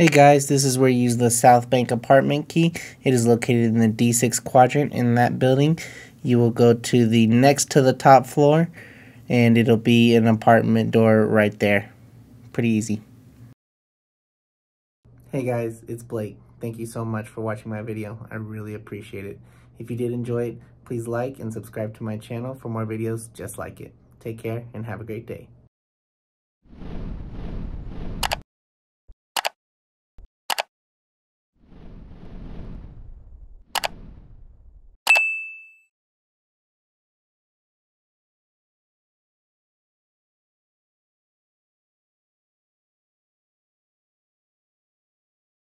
Hey guys, this is where you use the South Bank apartment key. It is located in the D6 quadrant in that building. You will go to the next to the top floor and it'll be an apartment door right there. Pretty easy. Hey guys, it's Blake. Thank you so much for watching my video. I really appreciate it. If you did enjoy it, please like and subscribe to my channel for more videos just like it. Take care and have a great day.